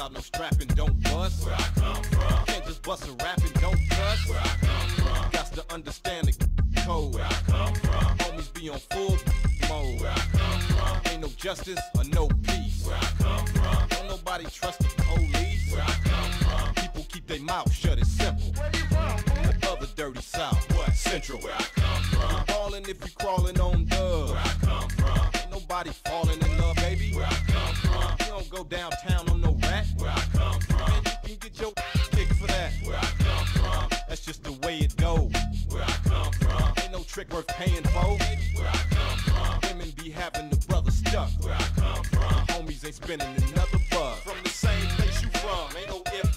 out no strapping, don't bust. Where I come from. Can't just bust a rapping, don't cuss. Where I come from. Got to understand the code. Where I come from. Homies be on full mode. Where I come from. Ain't no justice or no peace. Where I come from. Don't nobody trust the police. Where I come from. People keep their mouth shut, it's simple. Where you The other dirty south. What? Central. Where I come from. Ballin' if you crawling on dubs. Where I come from. Ain't nobody falling in love, baby. Where I come from. You don't go downtown trick worth paying for. Where I come from. Women be having the brother stuck. Where I come from. Homies ain't spending another buck. From the same place you from, ain't no ifs,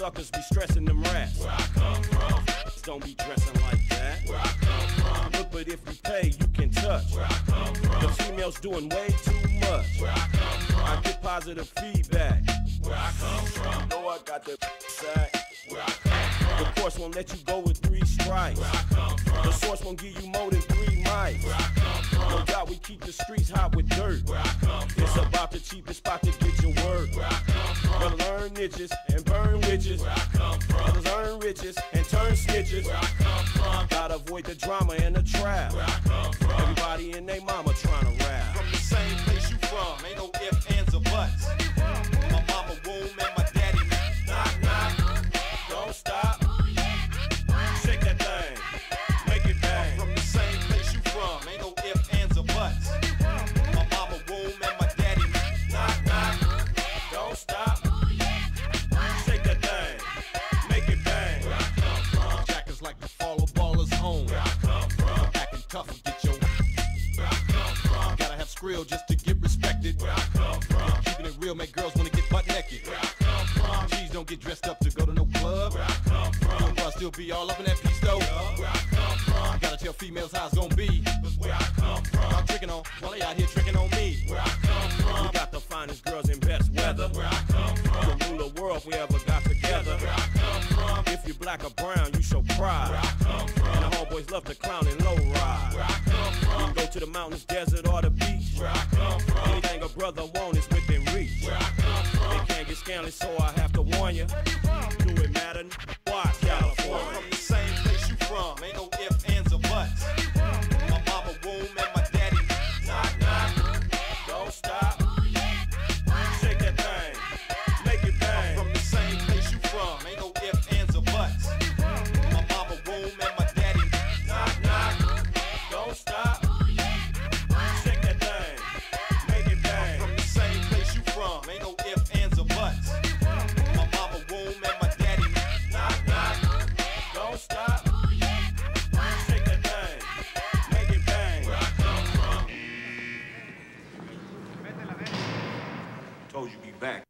suckers be stressing them rats. Where I come from. Don't be dressing like that. Where I come from. Look, but if you pay, you can touch. Where I come from. The females doing way too much. Where I come from. I get positive feedback. Where I come from. Know I got the sack. Where I come from. The course won't let you go with three strikes. Where I come from. The source won't give you more than three mics. Where I come from. No doubt we keep the streets hot with dirt. Where I come from. It's about the cheapest spot to get your work. Where I come learn niches and burn witches. Where I come from. Earn riches and turn snitches. Where I come from. Gotta avoid the drama and the trap. Where I come from. Everybody and they mama tryna rap. Ballers home. Where I come from. Acting tough and get your. Where I come from. Gotta have skrill just to get respected. Where I come from. Keeping it real make girls wanna get butt naked. Where I come from. G's don't get dressed up to go to no club. Where I come from. Them bras still be all up in that piece though. Where I come from. Gotta tell females how it's gonna be. Where I come from. I'm tricking on, while they out here tricking on me. Where I come from. We got the finest girls in best weather. Where I come from. The rule world we ever got together. Where I come from. If you're black or brown, you show pride. Love to clown and low ride. Where I come from. You go to the mountains, desert, or the beach. Where I come from. Anything a brother want is within reach. Where I come from. They can't get scandalous, so I have to warn ya. Where you from? Do it matter? told you'd be back.